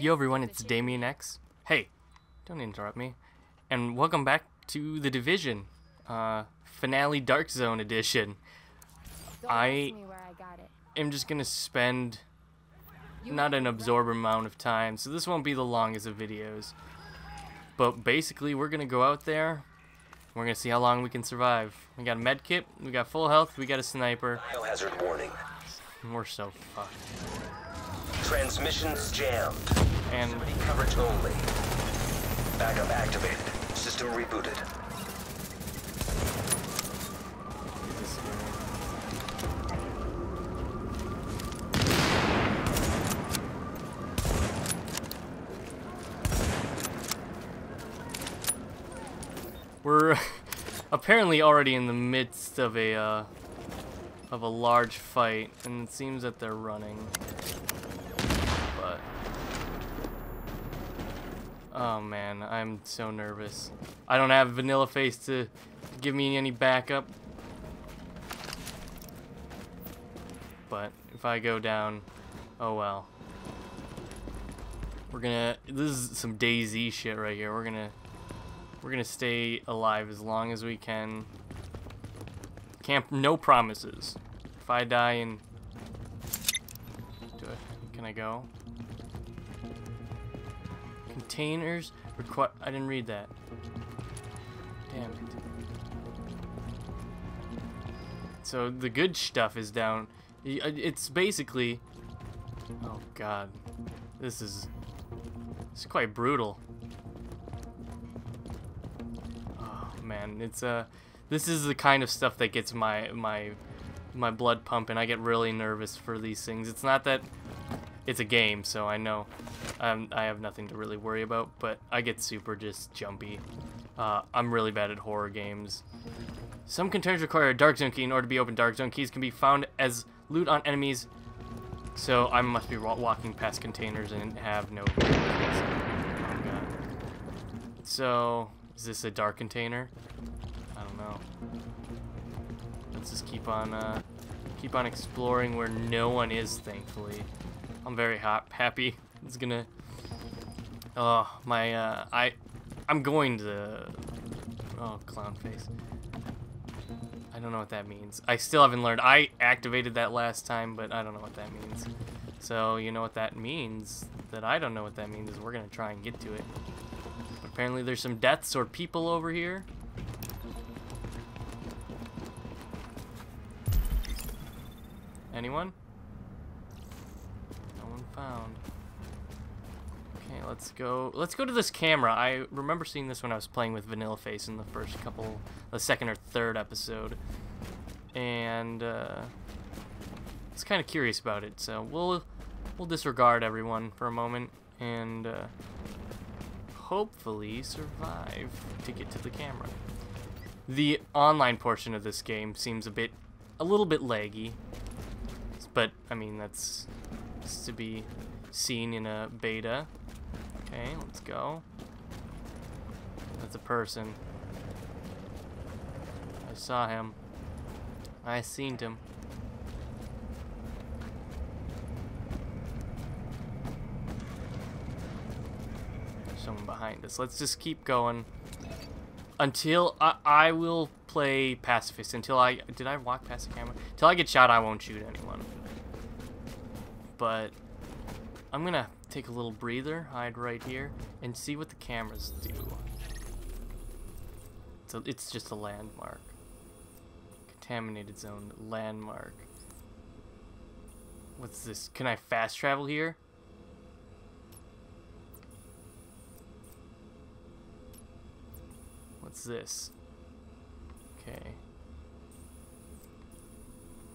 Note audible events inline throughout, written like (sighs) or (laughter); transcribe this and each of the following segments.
Yo everyone, it's Daymian X. Hey, don't interrupt me. And welcome back to The Division, uh, Finale Dark Zone Edition. I am just gonna spend not an absorbent amount of time, so this won't be the longest of videos. But basically, we're gonna go out there, we're gonna see how long we can survive. We got a med kit, we got full health, we got a sniper. Biohazard warning. We're so fucked. Transmissions jammed. And coverage only. Backup activated. System rebooted. We're (laughs) apparently already in the midst of a uh, of a large fight, and it seems that they're running. But oh man, I'm so nervous. I don't have Vanilla Face to give me any backup. But if I go down, oh well. We're gonna. This is some DayZ shit right here. We're gonna. We're gonna stay alive as long as we can. Can't. No promises. If I die and. Do can I go? Containers require. I didn't read that. Damn it. So the good stuff is down. Uh, It's basically. Oh God, this is. It's quite brutal. Oh man, it's uh, this is the kind of stuff that gets my my my blood pumping. I get really nervous for these things. It's not that it's a game, so I know um, I have nothing to really worry about, but I get super just jumpy. Uh, I'm really bad at horror games. Some containers require a dark zone key in order to be opened. Dark zone keys can be found as loot on enemies, so I must be walking past containers and have no. Oh. So, is this a dark container? I don't know. Let's just keep on, uh, keep on exploring where no one is. Thankfully, I'm very hot, happy. It's gonna. Oh my, uh, I, I'm going to. Oh, clown face. I don't know what that means. I still haven't learned. I activated that last time, but I don't know what that means. So, you know what that means? That I don't know what that means is we're to try and get to it. Apparently there's some deaths or people over here. Anyone? No one found. Okay, let's go. Let's go to this camera. I remember seeing this when I was playing with Vanilla Face in the first couple, the second or third episode, and uh, was kind of curious about it. So we'll we'll disregard everyone for a moment and uh, hopefully survive to get to the camera. The online portion of this game seems a bit, a little bit laggy, but I mean that's to be seen in a beta. Okay, let's go. That's a person. I saw him. I seen him. Someone behind us. Let's just keep going until I, I will play pacifist. Until I did I walk past the camera? Until I get shot, I won't shoot anyone. But I'm gonna take a little breather, hide right here, and see what the cameras do. So it's just a landmark. Contaminated zone landmark. What's this? Can I fast travel here? What's this? Okay.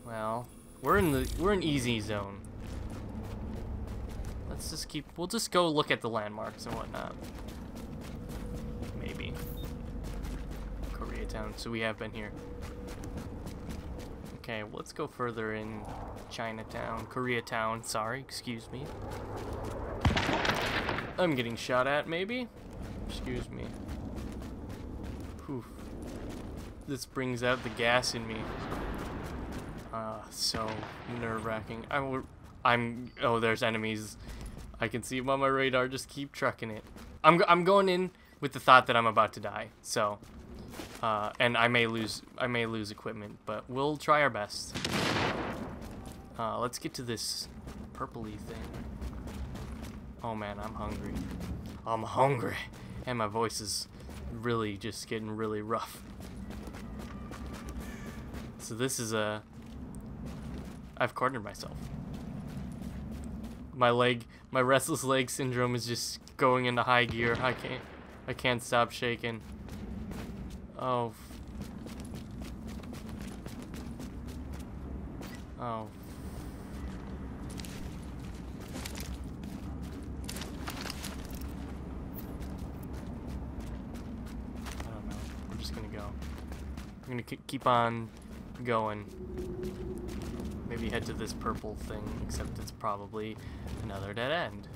Well, we're in the we're in easy zone. Let's just keep. We'll just go look at the landmarks and whatnot. Maybe. Koreatown. So we have been here. Okay, let's go further in Chinatown, Koreatown. Sorry, excuse me. I'm getting shot at, maybe. Excuse me. Poof. This brings out the gas in me. Ah, so nerve-wracking. I will, I'm. Oh, there's enemies I can see him on my radar. Just keep trucking it. I'm, I'm going in with the thought that I'm about to die. So, uh, and I may lose I may lose equipment, but we'll try our best. Uh, let's get to this purpley thing. Oh man, I'm hungry. I'm hungry, and my voice is really just getting really rough. So this is a. I've cornered myself. My leg, my restless leg syndrome is just going into high gear. I can't, I can't stop shaking. Oh. Oh. I don't know. I'm just gonna go. I'm gonna keep on going. Maybe head to this purple thing, except it's probably another dead end.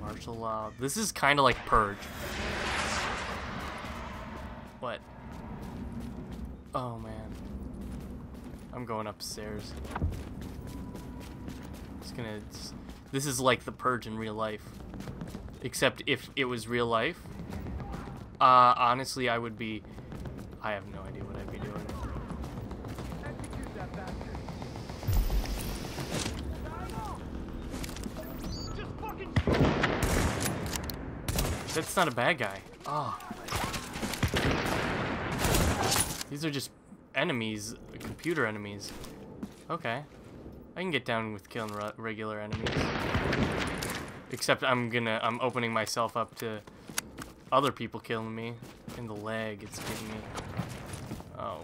Martial law. This is kind of like Purge. What? Oh man. I'm going upstairs. Just gonna. This is like the Purge in real life. Except if it was real life. Uh, honestly, I would be. I have no idea what I'd That's not a bad guy. Oh. These are just enemies, computer enemies. Okay. I can get down with killing regular enemies. Except I'm gonna, I'm opening myself up to other people killing me. In the leg, it's giving me. Oh.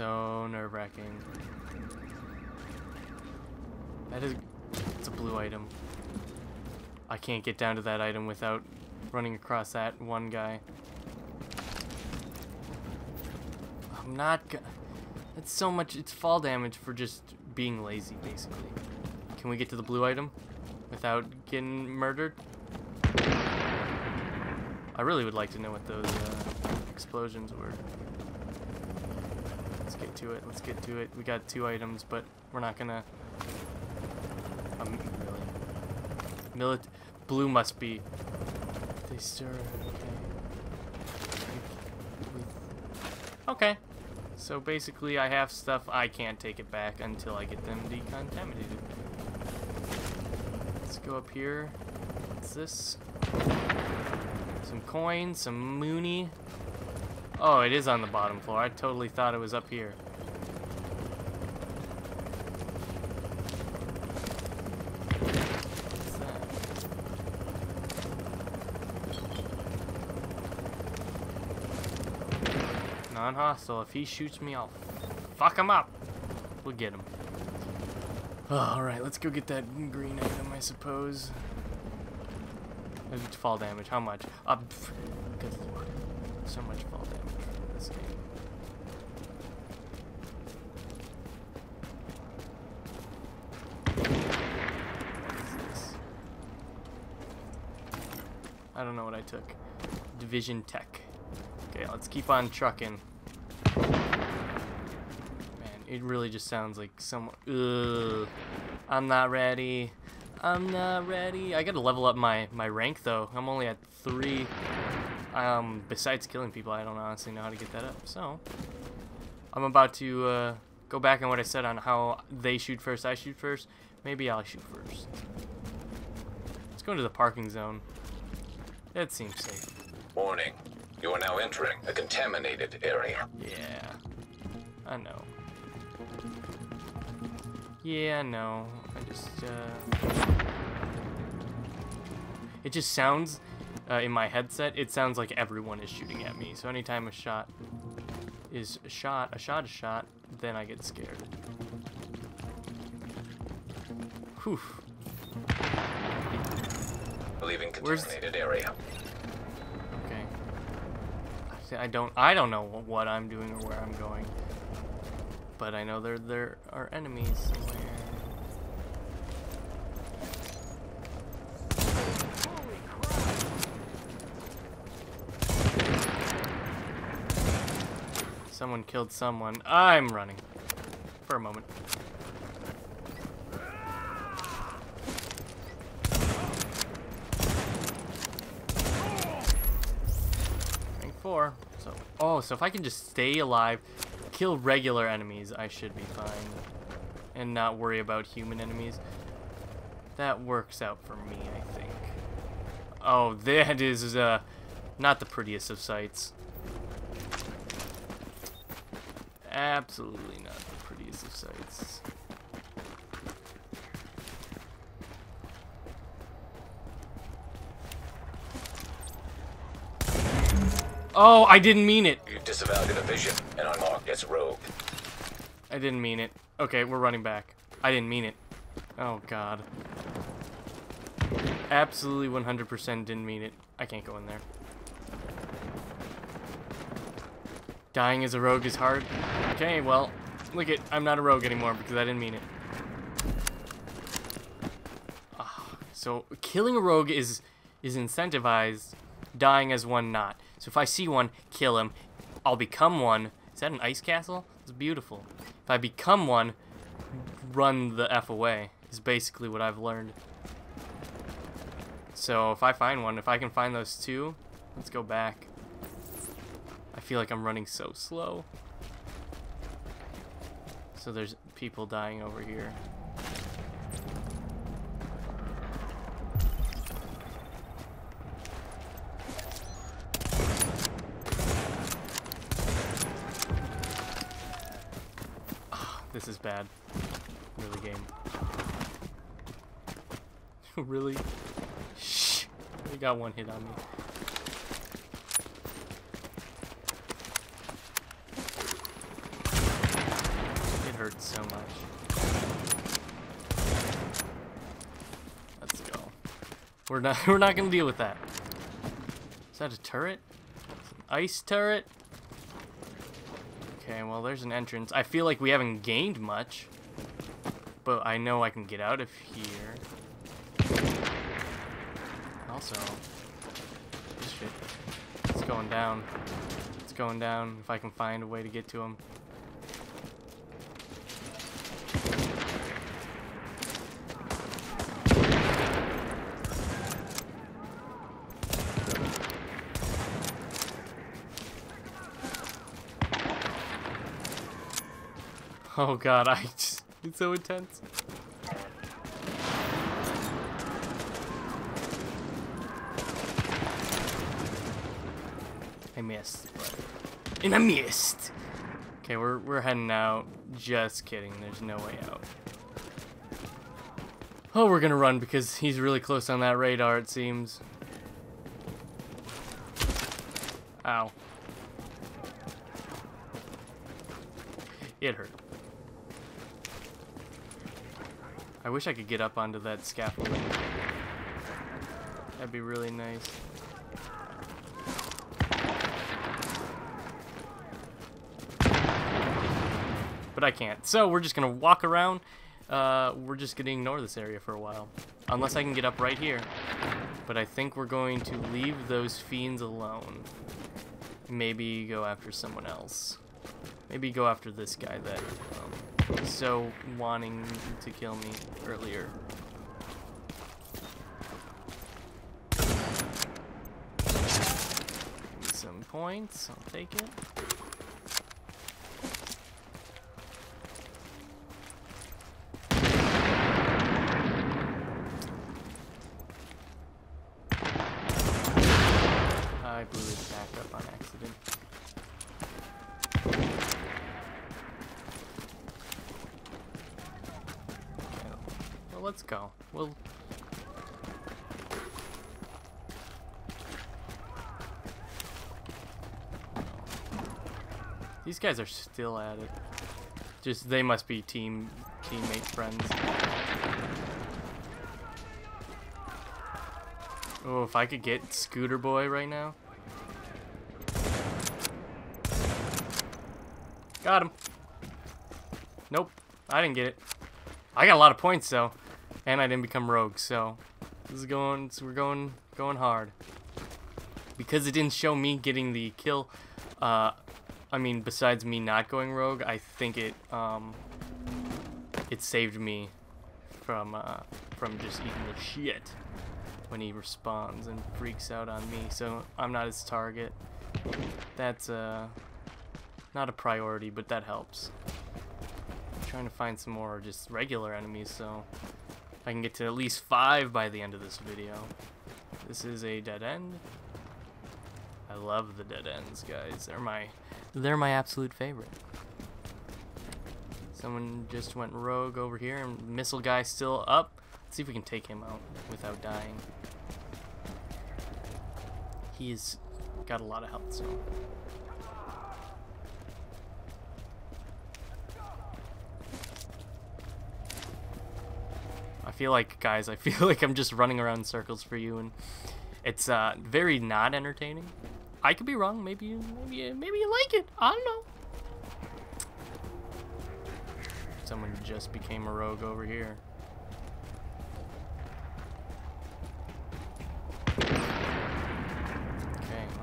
So nerve-wracking. That is... It's a blue item. I can't get down to that item without running across that one guy. I'm not gonna... It's so much... It's fall damage for just being lazy, basically. Can we get to the blue item without getting murdered? I really would like to know what those uh, explosions were to it. Let's get to it. We got two items, but we're not gonna. Um, really. Milit. Blue must be. They stir. Okay. Okay. So basically, I have stuff. I can't take it back until I get them decontaminated. Let's go up here. What's this? Some coins, some Mooney. Oh, it is on the bottom floor. I totally thought it was up here. Non-hostile. If he shoots me, I'll fuck him up. We'll get him. (sighs) Oh, Alright, let's go get that green item, I suppose. Fall damage. How much? Uh, good lord. So much fall damage this game. I don't know what I took. Division Tech. Okay, let's keep on trucking. It really just sounds like someone. Ugh. I'm not ready. I'm not ready. I gotta level up my, my rank though. I'm only at three um, besides killing people, I don't honestly know how to get that up. So, I'm about to uh, go back on what I said on how they shoot first, I shoot first. Maybe I'll shoot first. Let's go into the parking zone. That seems safe. Warning. You are now entering a contaminated area. Yeah. I know. Yeah, no. I just, uh... It just sounds uh, in my headset, it sounds like everyone is shooting at me. So anytime a shot is a shot, a shot is shot, then I get scared. Whew. Leaving contaminated Where's... area. Okay. I don't I don't know what I'm doing or where I'm going. But I know there there are enemies somewhere. Someone killed someone. I'm running. For a moment. Rank 4. So, oh, so if I can just stay alive, kill regular enemies, I should be fine. And not worry about human enemies. That works out for me, I think. Oh, that is uh, not the prettiest of sights. Absolutely not the prettiest of sights. Oh, I didn't mean it. You disavowed and unmarked as rogue. I didn't mean it. Okay, we're running back. I didn't mean it. Oh, God. Absolutely 100% didn't mean it. I can't go in there. Dying as a rogue is hard. Okay, well, look it. I'm not a rogue anymore because I didn't mean it. Ah, so killing a rogue is is incentivized. Dying as one not. So if I see one, kill him. I'll become one. Is that an ice castle? It's beautiful. If I become one, run the F away. Is basically what I've learned. So if I find one, if I can find those two, let's go back. I feel like I'm running so slow. So there's people dying over here. Ah, this is bad. Really game. (laughs) really? Shh. You got one hit on me. It hurts so much. Let's go. We're not (laughs) we're not gonna deal with that. Is that a turret? Ice turret? Okay, well there's an entrance. I feel like we haven't gained much. But I know I can get out of here. Also, this shit. It's going down. It's going down if I can find a way to get to him. Oh god, I just, it's so intense. I missed, and I missed. Okay, we're we're heading out. Just kidding. There's no way out. Oh, we're gonna run because he's really close on that radar. It seems. Ow. It hurt. I wish I could get up onto that scaffolding. That'd be really nice. But I can't. So we're just gonna walk around. Uh, we're just gonna ignore this area for a while. Unless I can get up right here. But I think we're going to leave those fiends alone. Maybe go after someone else. Maybe go after this guy that um, was so wanting to kill me earlier. Some points. I'll take it. I blew it back up on accident. Okay, well, let's go. We'll. These guys are still at it. Just they must be team teammate friends. Oh, if I could get Scooter Boy right now. Got him. Nope, I didn't get it. I got a lot of points though, and I didn't become rogue. So this is going. So we're going going hard because it didn't show me getting the kill. Uh, I mean, besides me not going rogue, I think it um, it saved me from uh, from just eating the shit when he responds and freaks out on me. So I'm not his target. That's uh, not a priority, but that helps. I'm trying to find some more just regular enemies so I can get to at least five by the end of this video. This is a dead end. I love the dead ends, guys. They're my they're my absolute favorite. Someone just went rogue over here and missile guy still up. Let's see if we can take him out without dying. He's got a lot of health, so I feel like, guys, I feel (laughs) like I'm just running around circles for you, and it's uh, very not entertaining. I could be wrong. Maybe you, maybe, maybe you like it. I don't know. Someone just became a rogue over here. Okay,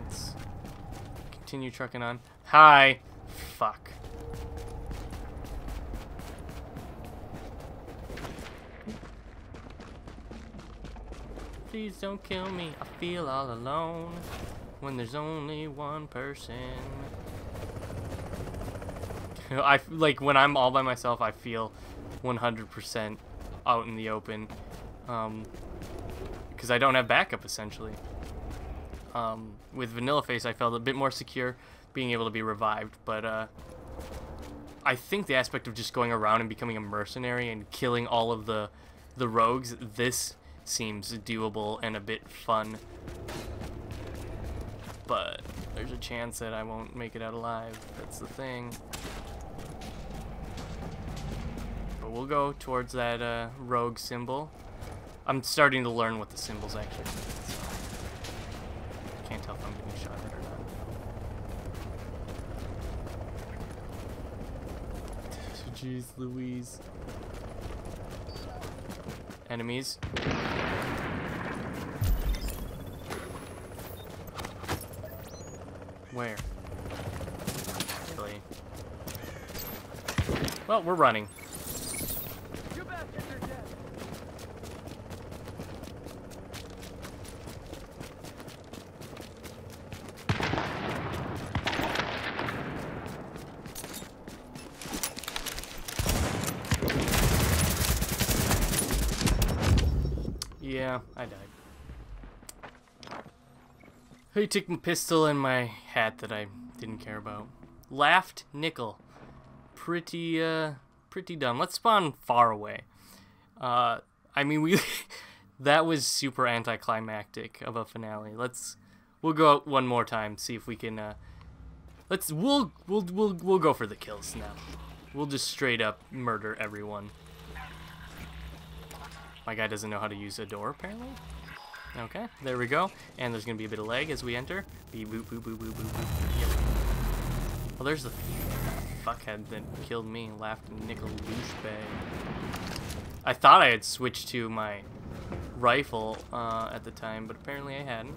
let's continue trucking on. Hi. Fuck. Please don't kill me. I feel all alone when there's only one person. (laughs) I like when I'm all by myself. I feel 100% out in the open, um, because I don't have backup essentially. Um, with Vanilla Face, I felt a bit more secure being able to be revived, but uh, I think the aspect of just going around and becoming a mercenary and killing all of the the rogues, this seems doable and a bit fun. But there's a chance that I won't make it out alive. That's the thing. But we'll go towards that uh, rogue symbol. I'm starting to learn what the symbols actually mean. Can't tell if I'm getting shot at or not. (laughs) Jeez Louise. Enemies. Where? Really? Well, we're running. Yeah, I died. He took my pistol and my hat that I didn't care about. Laughed nickel. Pretty, uh, pretty dumb. Let's spawn far away. Uh, I mean, we, (laughs) that was super anticlimactic of a finale. Let's, we'll go out one more time, see if we can, uh, let's, we'll, we'll, we'll, we'll go for the kills now. We'll just straight up murder everyone. My guy doesn't know how to use a door, apparently. Okay, there we go. And there's gonna be a bit of lag as we enter. Beep, boop, boop, boop, boop, boop, boop. Yep. Well, there's the fuckhead that killed me, laughed nickel douchebag. I thought I had switched to my rifle uh, at the time, but apparently I hadn't.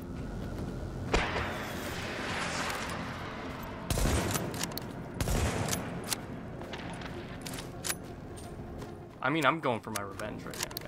I mean, I'm going for my revenge right now,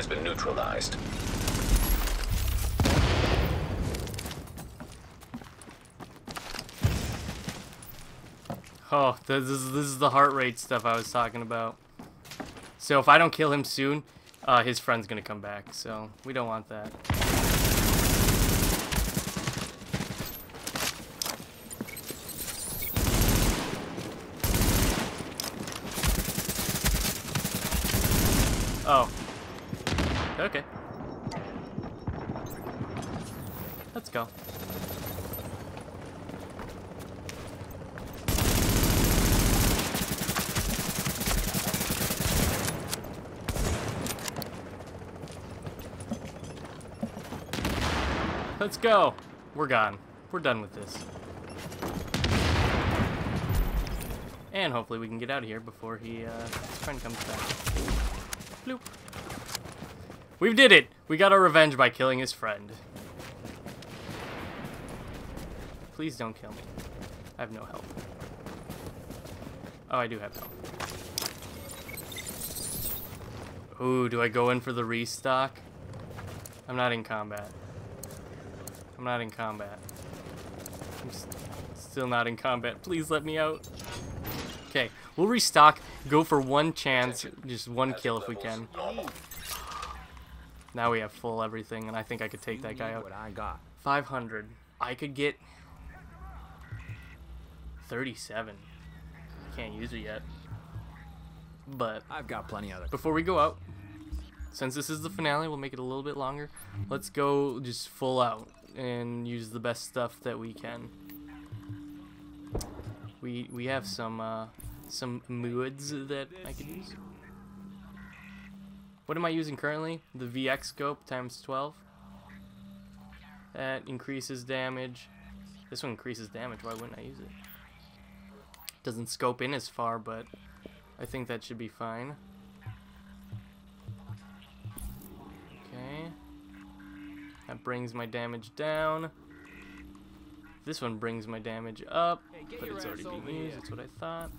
has been neutralized. Oh, this is, this is the heart rate stuff I was talking about. So if I don't kill him soon, uh, his friend's gonna come back, so we don't want that. Oh. Okay. Let's go. Let's go. We're gone. We're done with this. And hopefully we can get out of here before he, uh, his friend comes back. We did it! We got our revenge by killing his friend. Please don't kill me. I have no health. Oh, I do have health. Ooh, do I go in for the restock? I'm not in combat. I'm not in combat. I'm still not in combat. Please let me out. Okay, we'll restock. Go for one chance, just one kill if we can. Now we have full everything, and I think I could take that guy out. What I got. 500. I could get 37. I Can't use it yet. But I've got plenty of it. before we go out, since this is the finale, we'll make it a little bit longer. Let's go just full out and use the best stuff that we can. We we have some uh, some moods that I could use. What am I using currently? The VX scope times 12. That increases damage. This one increases damage. Why wouldn't I use it? Doesn't scope in as far, but I think that should be fine. Okay. That brings my damage down. This one brings my damage up, get but it's already being used. here. That's what I thought.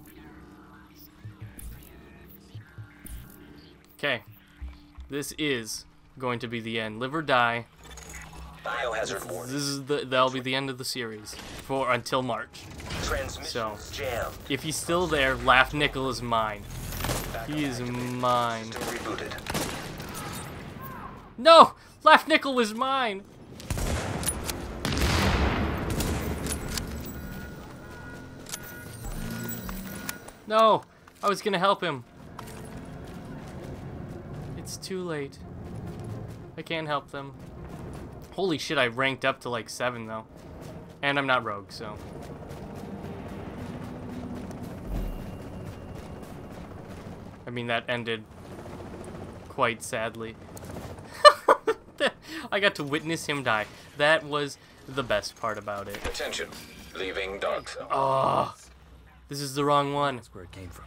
Okay. This is going to be the end. Live or die. Biohazard warning. This is the that'll be the end of the series for until March. So jammed. If he's still there, Laugh Nickel is mine. He is activated. mine. No! Laugh Nickel is mine! No! I was gonna help him. It's too late. I can't help them. Holy shit, I ranked up to like 7 though. And I'm not rogue, so. I mean, that ended quite sadly. (laughs) I got to witness him die. That was the best part about it. Attention. Leaving dark zone. Oh, this is the wrong one. That's where it came from.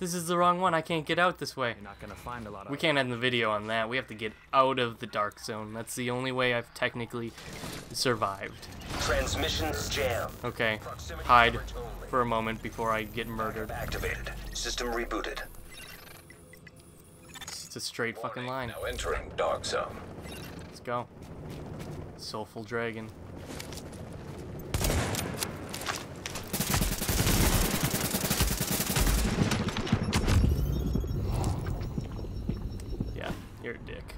This is the wrong one. I can't get out this way. You're not gonna find a lot of We can't end the video on that. We have to get out of the dark zone. That's the only way I've technically survived. Transmissions jammed. Okay, Proximity hide for a moment before I get murdered. Activated. System rebooted. It's a straight fucking line. Now entering dark zone. Let's go. Soulful Dragon. Yeah, you're a dick.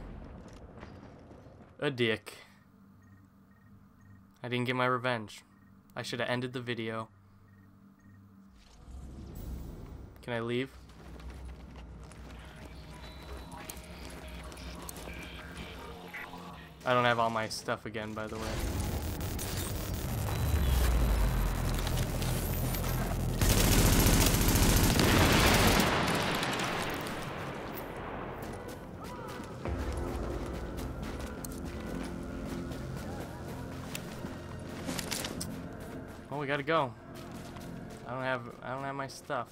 A dick. I didn't get my revenge. I should have ended the video. Can I leave? I don't have all my stuff again, by the way. We gotta go. I don't have I don't have my stuff.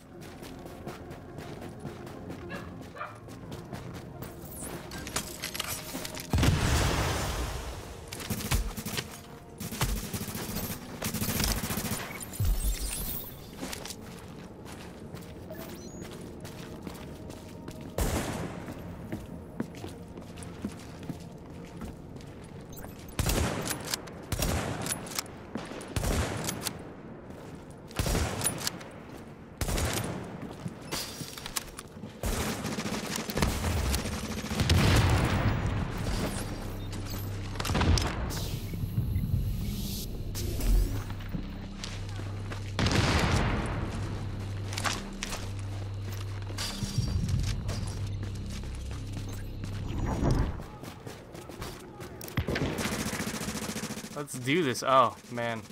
Do this. Oh man,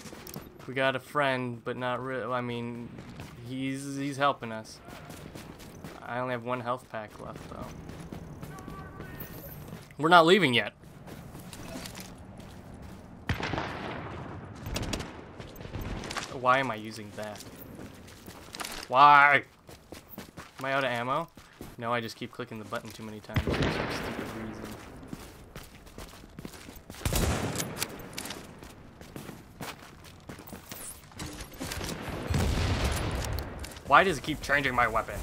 we got a friend, but not real. I mean, he's he's helping us. I only have one health pack left though. We're not leaving yet. Why am I using that? Why? Am I out of ammo? No, I just keep clicking the button too many times for some stupid reason. Why does it keep changing my weapon?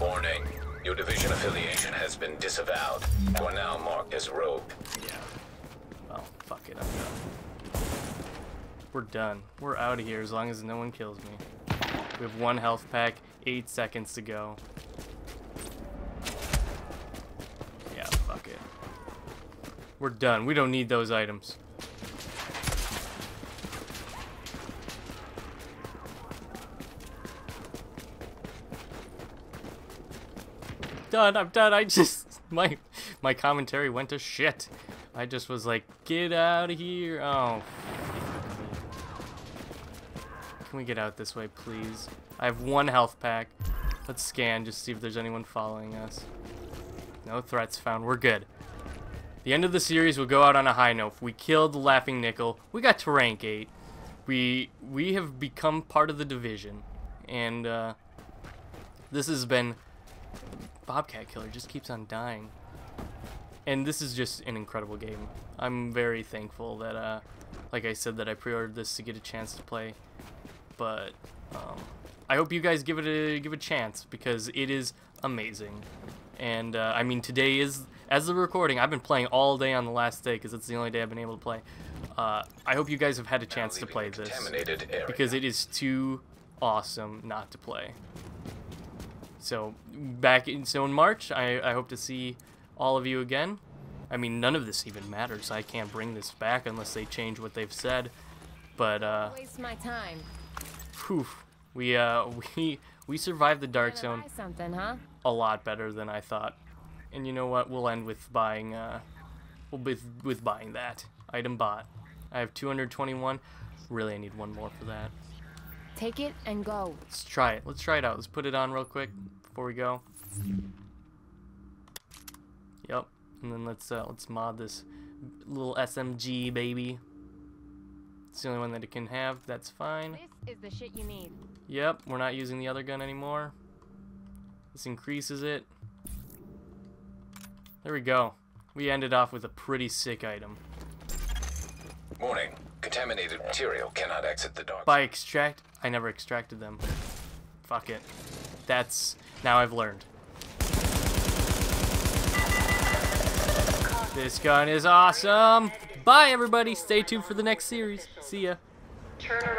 Warning. Your division affiliation has been disavowed. You are now marked as rogue. Yeah. Oh, fuck it, I'm done. We're done. We're out of here as long as no one kills me. We have one health pack, eight seconds to go. Yeah, fuck it. We're done. We don't need those items. Done. I'm done. I just (laughs) my my commentary went to shit. I just was like, get out of here. Oh. Can we get out this way, please? I have one health pack. Let's scan, just see if there's anyone following us. No threats found. We're good. The end of the series will go out on a high note. We killed the Laughing Nickel. We got to rank 8. We, we have become part of the division. And uh, this has been... Bobcat Killer just keeps on dying. And this is just an incredible game. I'm very thankful that, uh, like I said, that I pre-ordered this to get a chance to play. But um, I hope you guys give it a give a chance because it is amazing. And uh, I mean, today is as the recording. I've been playing all day on the last day because it's the only day I've been able to play. Uh, I hope you guys have had a chance to play this because it is too awesome not to play. So back in so in March, I, I hope to see all of you again. I mean, none of this even matters. I can't bring this back unless they change what they've said. But uh, Waste my time. whew, we uh (laughs) we we survived the dark zone something, huh? a lot better than I thought. And you know what? We'll end with buying uh we'll with with buying that item bought. I have 221. Really, I need one more for that. Take it and go. Let's try it. Let's try it out. Let's put it on real quick before we go. Yep. And then let's uh, let's mod this little SMG baby. It's the only one that it can have. That's fine. This is the shit you need. Yep. We're not using the other gun anymore. This increases it. There we go. We ended off with a pretty sick item. Warning. Contaminated material cannot exit the dark. By extract, I never extracted them. Fuck it. That's now I've learned. This gun is awesome. Bye everybody. Stay tuned for the next series. See ya. Turn around.